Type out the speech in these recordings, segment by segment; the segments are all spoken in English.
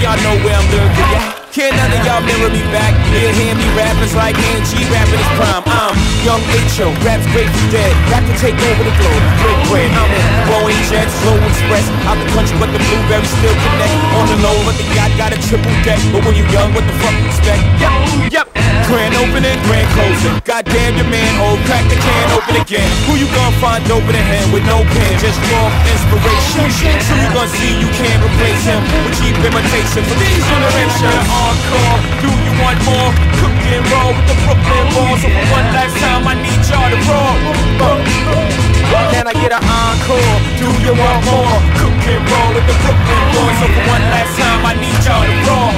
y'all know where I'm lurking, yeah? Can't none of y'all mirror me back. Hear hear me rappers like Angie rapping his prime. I'm young H.O. Raps grateful dead. Rap to take over the globe. Break bread. I'm in Boeing Jets, Slow Express. Out the country, but the blueberries still connect. On the low, but the yacht got a triple deck. But when you young, what the fuck you expect? Yep, yep. Grand opening, grand closing. Goddamn your man, old crack the can open again. Who you gonna find open in hand with no pen? Just raw inspiration. So you gonna see you can't replace him with cheap imitation. For these generations, encore. Do you want more? Cook and roll with the Brooklyn balls. For one last time, I need y'all to roll. Can I get an encore? Do you want more? Cook and roll with the Brooklyn boys. So for one last time, I need y'all to roll.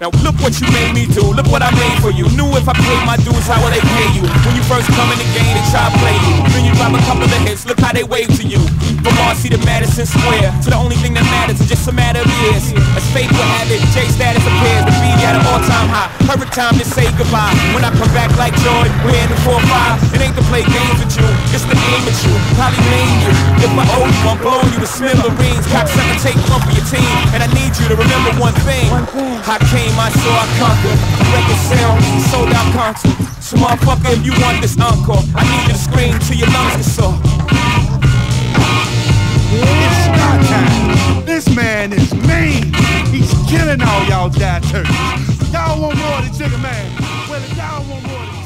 Now look what you made me do, look what I made for you Knew if I paid my dues, how will they pay you? When you first come in the game, they try to play you Then you drop a couple of hits, look how they wave to you From Marcy to Madison Square. To the only thing that matters is just a matter of years. As fate will have it, J status appears To be at an all-time high. Perfect time to say goodbye. When I come back like joy, we're in the 4-5 It ain't to play games with you, it's to aim at you. Probably name you, if my I'm blowing you to smithereens Cock seven, take one for your team. And I need you to remember one thing. I came I saw I conquered. Record sale, sold out concert. So motherfucker, if you want this encore, I need you to scream till your lungs get sore. man is mean. He's killing all y'all dad turkeys. Y'all want more of the jigger man. Well, if y'all want more